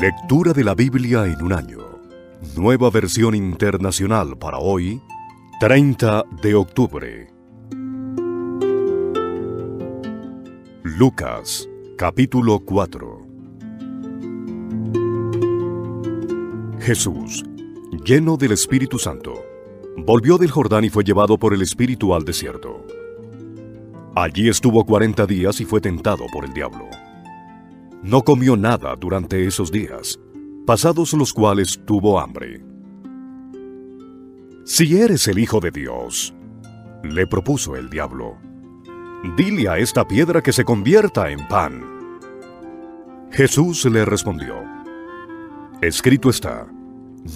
Lectura de la Biblia en un año. Nueva versión internacional para hoy, 30 de octubre. Lucas, capítulo 4. Jesús, lleno del Espíritu Santo, volvió del Jordán y fue llevado por el Espíritu al desierto. Allí estuvo cuarenta días y fue tentado por el diablo. No comió nada durante esos días, pasados los cuales tuvo hambre. Si eres el Hijo de Dios, le propuso el diablo, dile a esta piedra que se convierta en pan. Jesús le respondió, escrito está,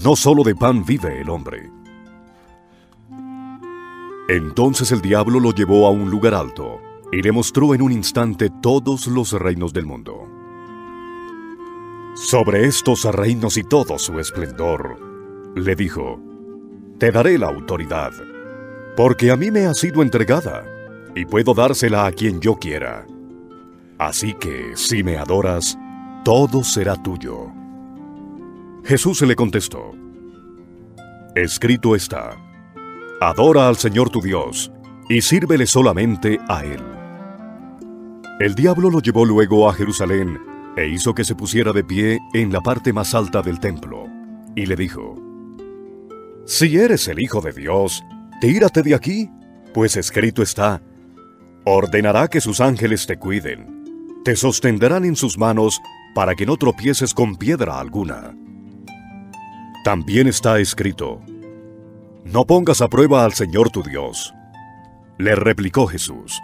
no solo de pan vive el hombre. Entonces el diablo lo llevó a un lugar alto y le mostró en un instante todos los reinos del mundo. Sobre estos reinos y todo su esplendor, le dijo, te daré la autoridad, porque a mí me ha sido entregada, y puedo dársela a quien yo quiera. Así que, si me adoras, todo será tuyo. Jesús le contestó, Escrito está, Adora al Señor tu Dios, y sírvele solamente a Él. El diablo lo llevó luego a Jerusalén, e hizo que se pusiera de pie en la parte más alta del templo, y le dijo, Si eres el Hijo de Dios, tírate de aquí, pues escrito está, ordenará que sus ángeles te cuiden, te sostendrán en sus manos para que no tropieces con piedra alguna. También está escrito, No pongas a prueba al Señor tu Dios. Le replicó Jesús,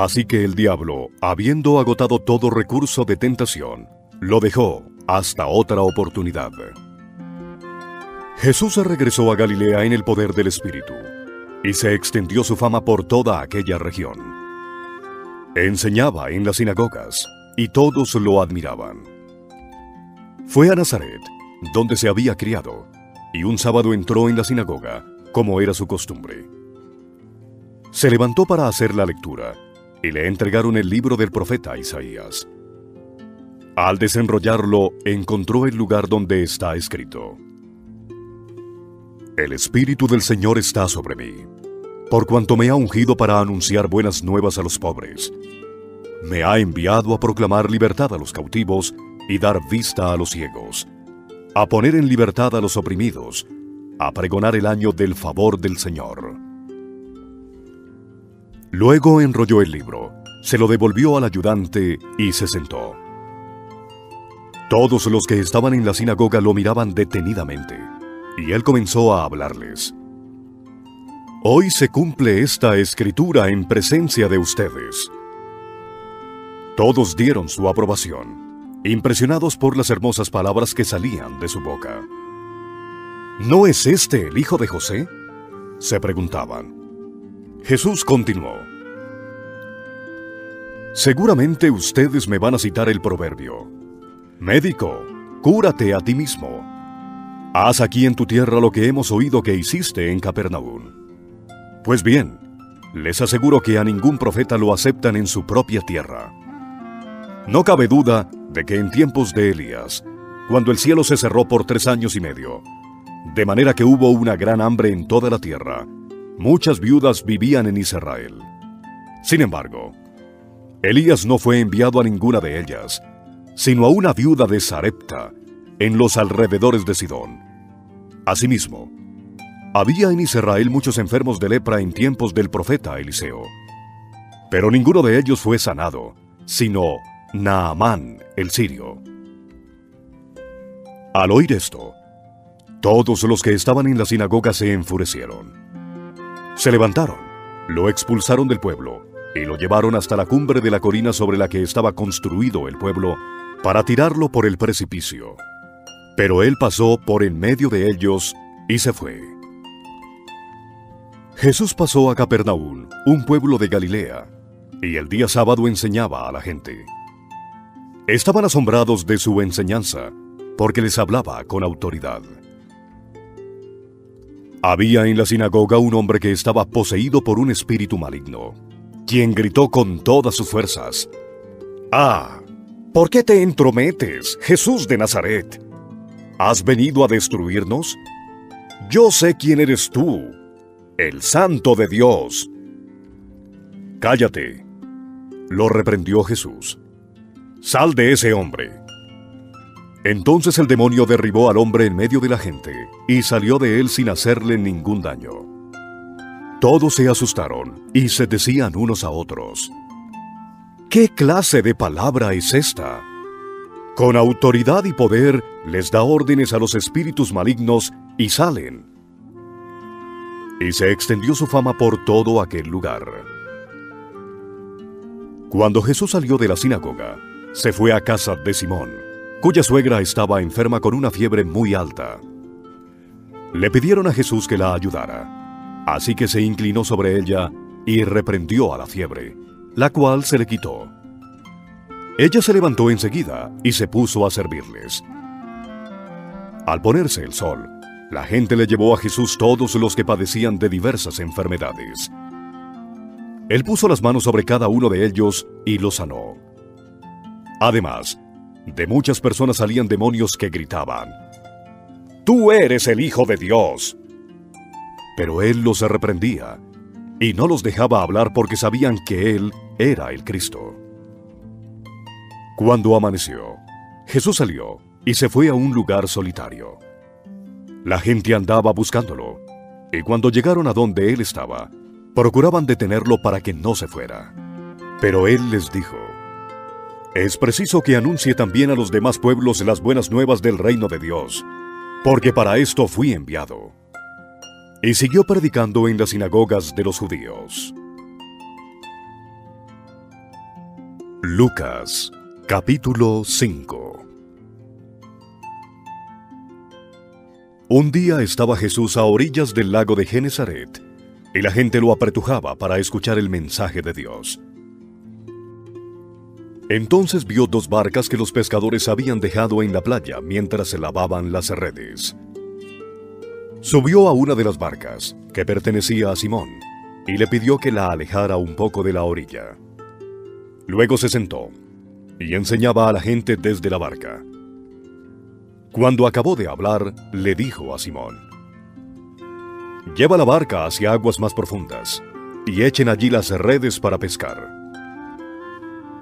Así que el diablo, habiendo agotado todo recurso de tentación, lo dejó hasta otra oportunidad. Jesús regresó a Galilea en el poder del Espíritu, y se extendió su fama por toda aquella región. Enseñaba en las sinagogas, y todos lo admiraban. Fue a Nazaret, donde se había criado, y un sábado entró en la sinagoga, como era su costumbre. Se levantó para hacer la lectura, y le entregaron el libro del profeta Isaías. Al desenrollarlo, encontró el lugar donde está escrito. El Espíritu del Señor está sobre mí, por cuanto me ha ungido para anunciar buenas nuevas a los pobres. Me ha enviado a proclamar libertad a los cautivos y dar vista a los ciegos, a poner en libertad a los oprimidos, a pregonar el año del favor del Señor. Luego enrolló el libro, se lo devolvió al ayudante y se sentó. Todos los que estaban en la sinagoga lo miraban detenidamente, y él comenzó a hablarles. Hoy se cumple esta escritura en presencia de ustedes. Todos dieron su aprobación, impresionados por las hermosas palabras que salían de su boca. ¿No es este el hijo de José? se preguntaban. Jesús continuó. Seguramente ustedes me van a citar el proverbio. Médico, cúrate a ti mismo. Haz aquí en tu tierra lo que hemos oído que hiciste en Capernaum. Pues bien, les aseguro que a ningún profeta lo aceptan en su propia tierra. No cabe duda de que en tiempos de Elías, cuando el cielo se cerró por tres años y medio, de manera que hubo una gran hambre en toda la tierra, muchas viudas vivían en Israel. Sin embargo, Elías no fue enviado a ninguna de ellas, sino a una viuda de Sarepta, en los alrededores de Sidón. Asimismo, había en Israel muchos enfermos de lepra en tiempos del profeta Eliseo. Pero ninguno de ellos fue sanado, sino Naamán el sirio. Al oír esto, todos los que estaban en la sinagoga se enfurecieron. Se levantaron, lo expulsaron del pueblo y lo llevaron hasta la cumbre de la colina sobre la que estaba construido el pueblo para tirarlo por el precipicio. Pero él pasó por en medio de ellos y se fue. Jesús pasó a Capernaum, un pueblo de Galilea, y el día sábado enseñaba a la gente. Estaban asombrados de su enseñanza, porque les hablaba con autoridad. Había en la sinagoga un hombre que estaba poseído por un espíritu maligno, quien gritó con todas sus fuerzas, ¡Ah! ¿Por qué te entrometes, Jesús de Nazaret? ¿Has venido a destruirnos? Yo sé quién eres tú, el Santo de Dios. Cállate, lo reprendió Jesús. Sal de ese hombre. Entonces el demonio derribó al hombre en medio de la gente y salió de él sin hacerle ningún daño. Todos se asustaron y se decían unos a otros, ¿Qué clase de palabra es esta? Con autoridad y poder les da órdenes a los espíritus malignos y salen. Y se extendió su fama por todo aquel lugar. Cuando Jesús salió de la sinagoga, se fue a casa de Simón, cuya suegra estaba enferma con una fiebre muy alta. Le pidieron a Jesús que la ayudara, así que se inclinó sobre ella y reprendió a la fiebre la cual se le quitó. Ella se levantó enseguida y se puso a servirles. Al ponerse el sol, la gente le llevó a Jesús todos los que padecían de diversas enfermedades. Él puso las manos sobre cada uno de ellos y los sanó. Además, de muchas personas salían demonios que gritaban, Tú eres el Hijo de Dios. Pero él los reprendía y no los dejaba hablar porque sabían que él era el Cristo. Cuando amaneció, Jesús salió y se fue a un lugar solitario. La gente andaba buscándolo, y cuando llegaron a donde él estaba, procuraban detenerlo para que no se fuera. Pero él les dijo, Es preciso que anuncie también a los demás pueblos las buenas nuevas del reino de Dios, porque para esto fui enviado. Y siguió predicando en las sinagogas de los judíos. Lucas capítulo 5 Un día estaba Jesús a orillas del lago de Genezaret, y la gente lo apretujaba para escuchar el mensaje de Dios. Entonces vio dos barcas que los pescadores habían dejado en la playa mientras se lavaban las redes. Subió a una de las barcas, que pertenecía a Simón, y le pidió que la alejara un poco de la orilla. Luego se sentó y enseñaba a la gente desde la barca. Cuando acabó de hablar, le dijo a Simón, Lleva la barca hacia aguas más profundas y echen allí las redes para pescar.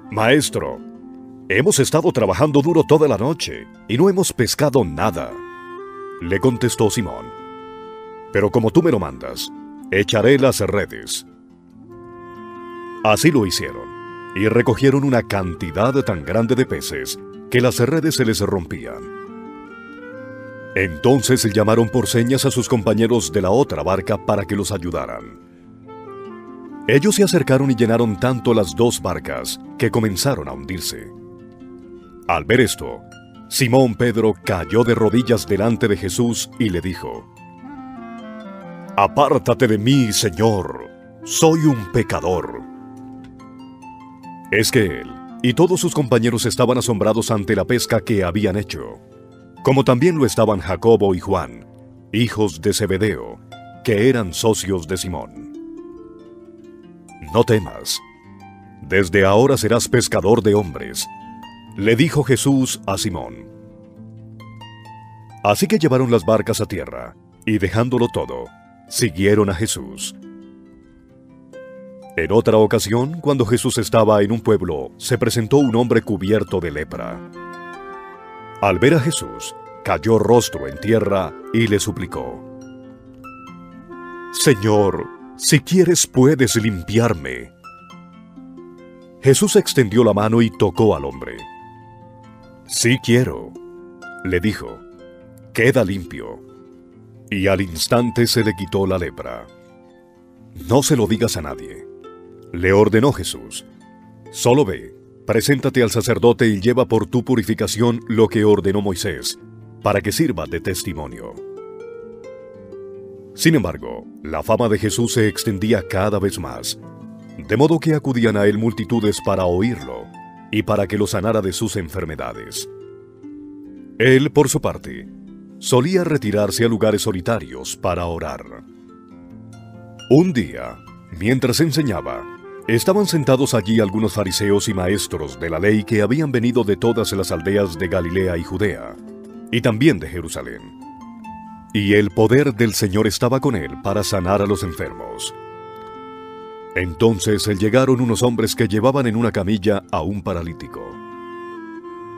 Maestro, hemos estado trabajando duro toda la noche y no hemos pescado nada, le contestó Simón. Pero como tú me lo mandas, echaré las redes. Así lo hicieron y recogieron una cantidad tan grande de peces que las redes se les rompían. Entonces llamaron por señas a sus compañeros de la otra barca para que los ayudaran. Ellos se acercaron y llenaron tanto las dos barcas que comenzaron a hundirse. Al ver esto, Simón Pedro cayó de rodillas delante de Jesús y le dijo, Apártate de mí, Señor, soy un pecador. Es que él y todos sus compañeros estaban asombrados ante la pesca que habían hecho, como también lo estaban Jacobo y Juan, hijos de Zebedeo, que eran socios de Simón. No temas, desde ahora serás pescador de hombres, le dijo Jesús a Simón. Así que llevaron las barcas a tierra, y dejándolo todo, siguieron a Jesús. En otra ocasión, cuando Jesús estaba en un pueblo, se presentó un hombre cubierto de lepra. Al ver a Jesús, cayó rostro en tierra y le suplicó, Señor, si quieres puedes limpiarme. Jesús extendió la mano y tocó al hombre. Sí quiero, le dijo, queda limpio. Y al instante se le quitó la lepra. No se lo digas a nadie le ordenó Jesús, solo ve, preséntate al sacerdote y lleva por tu purificación lo que ordenó Moisés, para que sirva de testimonio. Sin embargo, la fama de Jesús se extendía cada vez más, de modo que acudían a él multitudes para oírlo y para que lo sanara de sus enfermedades. Él, por su parte, solía retirarse a lugares solitarios para orar. Un día, mientras enseñaba, Estaban sentados allí algunos fariseos y maestros de la ley que habían venido de todas las aldeas de Galilea y Judea, y también de Jerusalén. Y el poder del Señor estaba con él para sanar a los enfermos. Entonces llegaron unos hombres que llevaban en una camilla a un paralítico.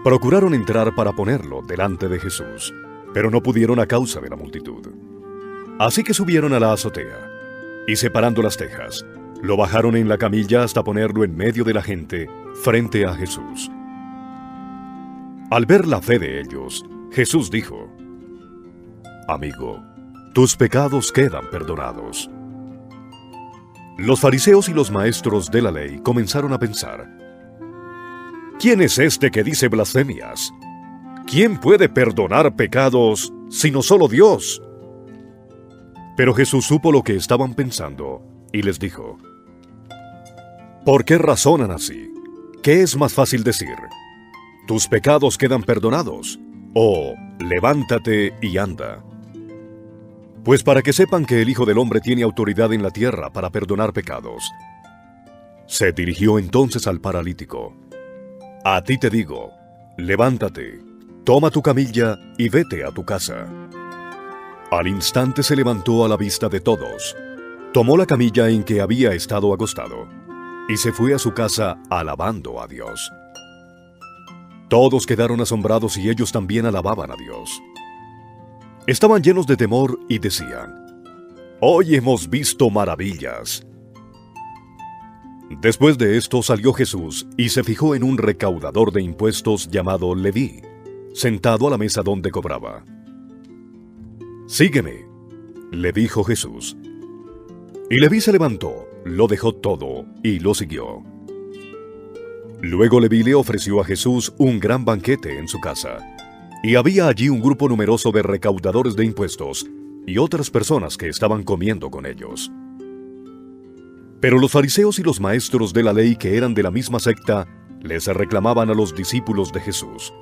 Procuraron entrar para ponerlo delante de Jesús, pero no pudieron a causa de la multitud. Así que subieron a la azotea, y separando las tejas, lo bajaron en la camilla hasta ponerlo en medio de la gente, frente a Jesús. Al ver la fe de ellos, Jesús dijo, Amigo, tus pecados quedan perdonados. Los fariseos y los maestros de la ley comenzaron a pensar, ¿quién es este que dice blasfemias? ¿Quién puede perdonar pecados sino solo Dios? Pero Jesús supo lo que estaban pensando y les dijo, ¿Por qué razonan así? ¿Qué es más fácil decir? ¿Tus pecados quedan perdonados? ¿O levántate y anda? Pues para que sepan que el Hijo del Hombre tiene autoridad en la tierra para perdonar pecados. Se dirigió entonces al paralítico. A ti te digo, levántate, toma tu camilla y vete a tu casa. Al instante se levantó a la vista de todos, tomó la camilla en que había estado acostado y se fue a su casa alabando a Dios. Todos quedaron asombrados y ellos también alababan a Dios. Estaban llenos de temor y decían, Hoy hemos visto maravillas. Después de esto salió Jesús y se fijó en un recaudador de impuestos llamado Leví, sentado a la mesa donde cobraba. Sígueme, le dijo Jesús. Y Leví se levantó lo dejó todo y lo siguió. Luego Leví le ofreció a Jesús un gran banquete en su casa, y había allí un grupo numeroso de recaudadores de impuestos y otras personas que estaban comiendo con ellos. Pero los fariseos y los maestros de la ley que eran de la misma secta les reclamaban a los discípulos de Jesús.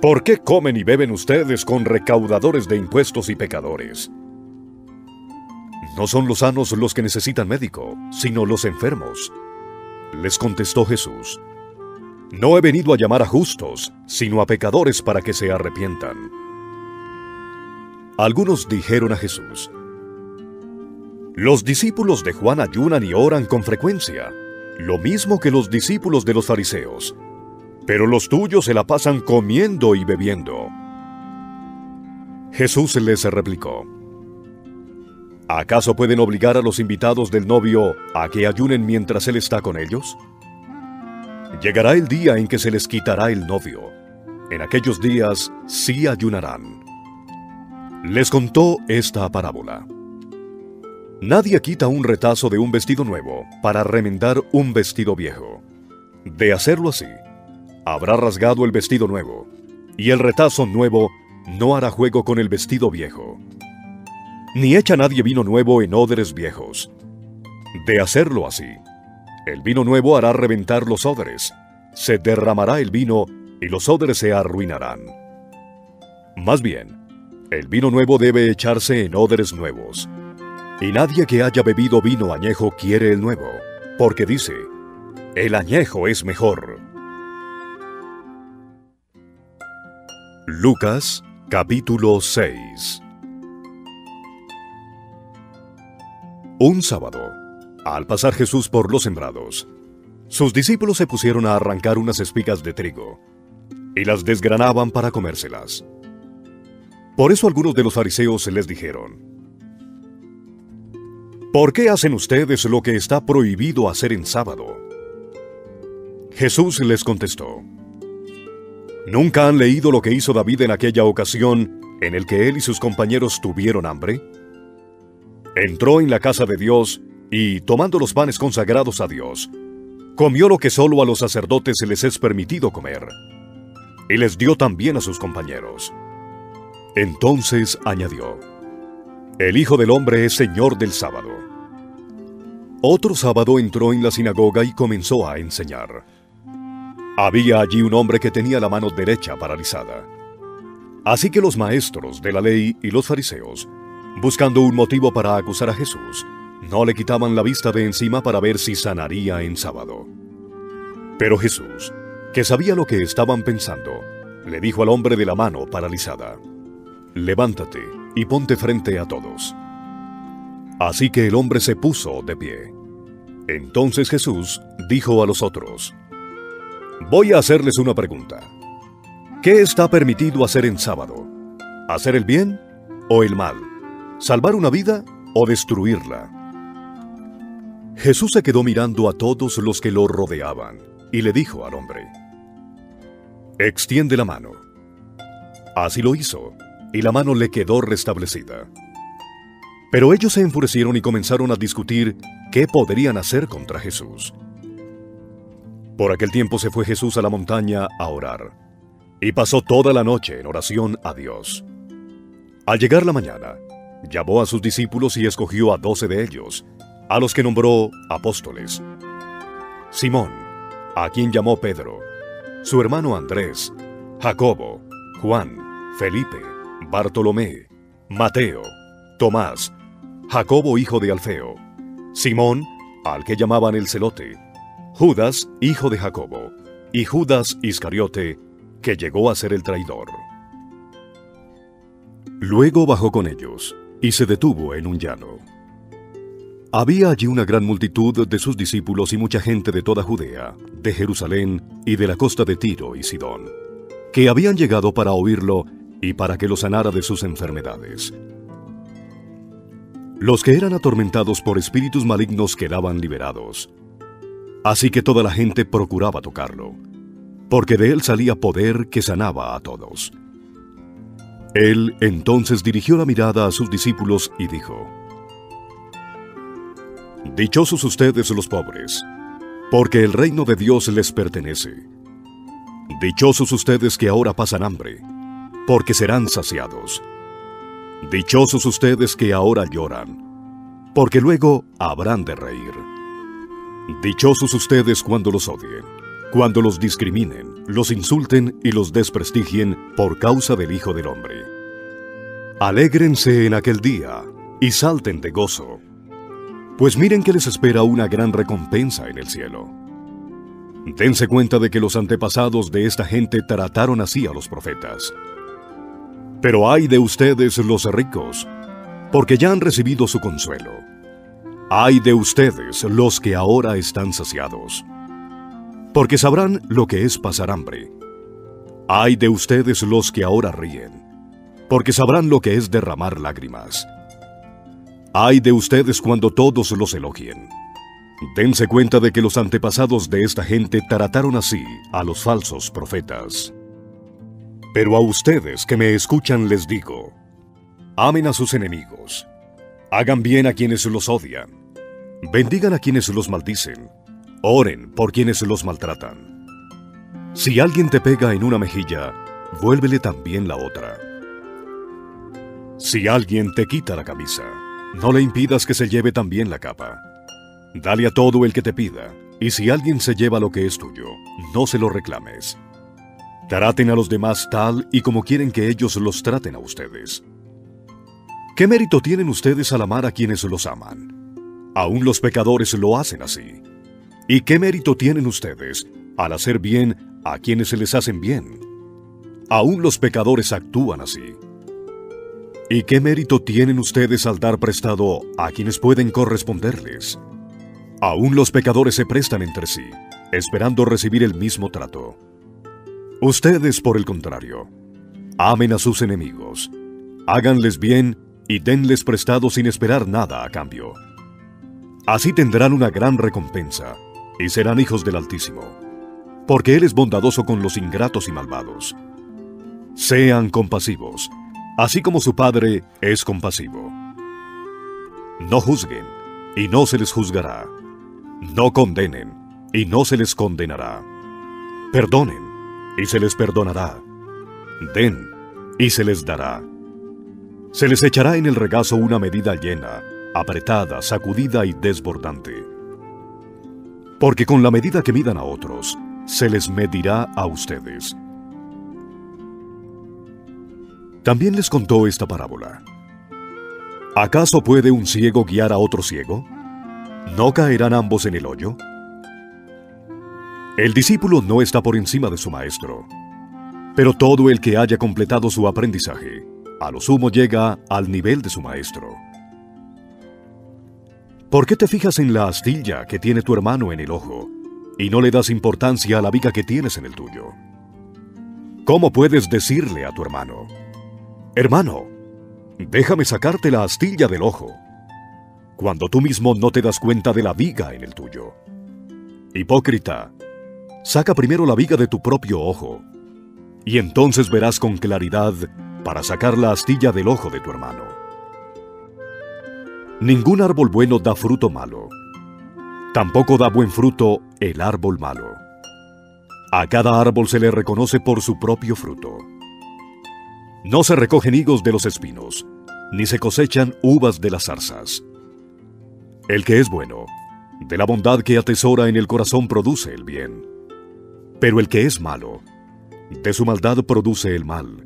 ¿Por qué comen y beben ustedes con recaudadores de impuestos y pecadores? No son los sanos los que necesitan médico, sino los enfermos. Les contestó Jesús, No he venido a llamar a justos, sino a pecadores para que se arrepientan. Algunos dijeron a Jesús, Los discípulos de Juan ayunan y oran con frecuencia, lo mismo que los discípulos de los fariseos, pero los tuyos se la pasan comiendo y bebiendo. Jesús les replicó, ¿Acaso pueden obligar a los invitados del novio a que ayunen mientras él está con ellos? Llegará el día en que se les quitará el novio. En aquellos días sí ayunarán. Les contó esta parábola. Nadie quita un retazo de un vestido nuevo para remendar un vestido viejo. De hacerlo así, habrá rasgado el vestido nuevo, y el retazo nuevo no hará juego con el vestido viejo ni echa nadie vino nuevo en odres viejos. De hacerlo así, el vino nuevo hará reventar los odres, se derramará el vino y los odres se arruinarán. Más bien, el vino nuevo debe echarse en odres nuevos. Y nadie que haya bebido vino añejo quiere el nuevo, porque dice, el añejo es mejor. Lucas capítulo 6 Un sábado, al pasar Jesús por los sembrados, sus discípulos se pusieron a arrancar unas espigas de trigo y las desgranaban para comérselas. Por eso algunos de los fariseos les dijeron, ¿Por qué hacen ustedes lo que está prohibido hacer en sábado? Jesús les contestó, ¿Nunca han leído lo que hizo David en aquella ocasión en el que él y sus compañeros tuvieron hambre? entró en la casa de Dios y, tomando los panes consagrados a Dios, comió lo que solo a los sacerdotes se les es permitido comer, y les dio también a sus compañeros. Entonces añadió, El Hijo del Hombre es Señor del sábado. Otro sábado entró en la sinagoga y comenzó a enseñar. Había allí un hombre que tenía la mano derecha paralizada. Así que los maestros de la ley y los fariseos buscando un motivo para acusar a Jesús, No le quitaban la vista de encima para ver si sanaría en sábado. Pero Jesús, que sabía lo que estaban pensando, le dijo al hombre de la mano paralizada, Levántate y ponte frente a todos. Así que el hombre se puso de pie. Entonces Jesús dijo a los otros, Voy a hacerles una pregunta. ¿Qué está permitido hacer en sábado? ¿Hacer el bien o el mal? ¿Salvar una vida o destruirla? Jesús se quedó mirando a todos los que lo rodeaban y le dijo al hombre, Extiende la mano. Así lo hizo, y la mano le quedó restablecida. Pero ellos se enfurecieron y comenzaron a discutir qué podrían hacer contra Jesús. Por aquel tiempo se fue Jesús a la montaña a orar, y pasó toda la noche en oración a Dios. Al llegar la mañana, llamó a sus discípulos y escogió a doce de ellos, a los que nombró apóstoles. Simón, a quien llamó Pedro, su hermano Andrés, Jacobo, Juan, Felipe, Bartolomé, Mateo, Tomás, Jacobo hijo de Alfeo, Simón, al que llamaban el celote, Judas hijo de Jacobo, y Judas Iscariote, que llegó a ser el traidor. Luego bajó con ellos, y se detuvo en un llano. Había allí una gran multitud de sus discípulos y mucha gente de toda Judea, de Jerusalén y de la costa de Tiro y Sidón, que habían llegado para oírlo y para que lo sanara de sus enfermedades. Los que eran atormentados por espíritus malignos quedaban liberados. Así que toda la gente procuraba tocarlo, porque de él salía poder que sanaba a todos. Él entonces dirigió la mirada a sus discípulos y dijo, Dichosos ustedes los pobres, porque el reino de Dios les pertenece. Dichosos ustedes que ahora pasan hambre, porque serán saciados. Dichosos ustedes que ahora lloran, porque luego habrán de reír. Dichosos ustedes cuando los odien, cuando los discriminen, los insulten y los desprestigien por causa del Hijo del Hombre. Alégrense en aquel día y salten de gozo pues miren que les espera una gran recompensa en el cielo. Dense cuenta de que los antepasados de esta gente trataron así a los profetas. Pero hay de ustedes los ricos, porque ya han recibido su consuelo. Hay de ustedes los que ahora están saciados, porque sabrán lo que es pasar hambre. Hay de ustedes los que ahora ríen, porque sabrán lo que es derramar lágrimas. Ay de ustedes cuando todos los elogien. Dense cuenta de que los antepasados de esta gente trataron así a los falsos profetas. Pero a ustedes que me escuchan les digo, amen a sus enemigos, hagan bien a quienes los odian, bendigan a quienes los maldicen, oren por quienes los maltratan. Si alguien te pega en una mejilla, vuélvele también la otra. Si alguien te quita la camisa, no le impidas que se lleve también la capa. Dale a todo el que te pida, y si alguien se lleva lo que es tuyo, no se lo reclames. Traten a los demás tal y como quieren que ellos los traten a ustedes. ¿Qué mérito tienen ustedes al amar a quienes los aman? Aún los pecadores lo hacen así. ¿Y qué mérito tienen ustedes al hacer bien a quienes se les hacen bien? Aún los pecadores actúan así. ¿Y qué mérito tienen ustedes al dar prestado a quienes pueden corresponderles? Aún los pecadores se prestan entre sí, esperando recibir el mismo trato. Ustedes, por el contrario, amen a sus enemigos, háganles bien y denles prestado sin esperar nada a cambio. Así tendrán una gran recompensa y serán hijos del Altísimo, porque Él es bondadoso con los ingratos y malvados. Sean compasivos, así como su Padre es compasivo. No juzguen, y no se les juzgará. No condenen, y no se les condenará. Perdonen, y se les perdonará. Den, y se les dará. Se les echará en el regazo una medida llena, apretada, sacudida y desbordante. Porque con la medida que midan a otros, se les medirá a ustedes. También les contó esta parábola. ¿Acaso puede un ciego guiar a otro ciego? ¿no caerán ambos en el hoyo? El discípulo no está por encima de su maestro, pero todo el que haya completado su aprendizaje, a lo sumo llega al nivel de su maestro. ¿Por qué te fijas en la astilla que tiene tu hermano en el ojo y no le das importancia a la viga que tienes en el tuyo? ¿Cómo puedes decirle a tu hermano, hermano, déjame sacarte la astilla del ojo, cuando tú mismo no te das cuenta de la viga en el tuyo? Hipócrita, saca primero la viga de tu propio ojo, y entonces verás con claridad para sacar la astilla del ojo de tu hermano. Ningún árbol bueno da fruto malo. Tampoco da buen fruto el árbol malo. A cada árbol se le reconoce por su propio fruto. No se recogen higos de los espinos, ni se cosechan uvas de las zarzas. El que es bueno, de la bondad que atesora en el corazón produce el bien. Pero el que es malo, de su maldad produce el mal,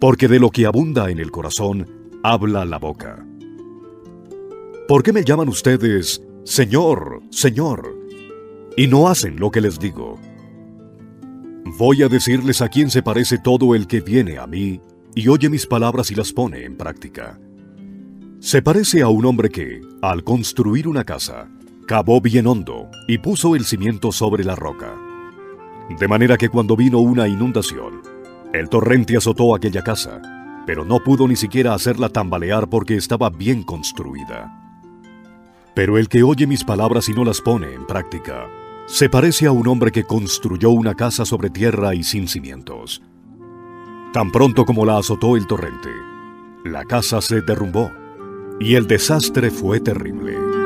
porque de lo que abunda en el corazón habla la boca. ¿Por qué me llaman ustedes Señor, Señor, y no hacen lo que les digo? Voy a decirles a quién se parece todo el que viene a mí y oye mis palabras y las pone en práctica. Se parece a un hombre que, al construir una casa, cavó bien hondo y puso el cimiento sobre la roca. De manera que cuando vino una inundación, el torrente azotó aquella casa, pero no pudo ni siquiera hacerla tambalear porque estaba bien construida. Pero el que oye mis palabras y no las pone en práctica, se parece a un hombre que construyó una casa sobre tierra y sin cimientos. Tan pronto como la azotó el torrente, la casa se derrumbó y el desastre fue terrible.